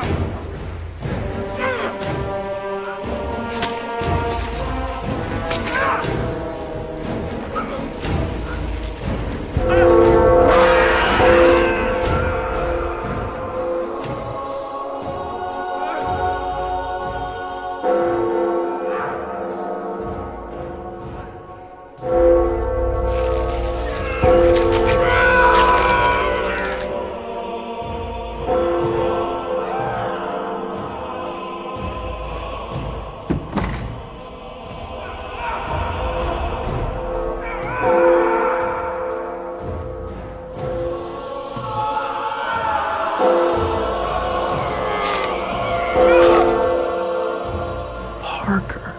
Come on. Parker.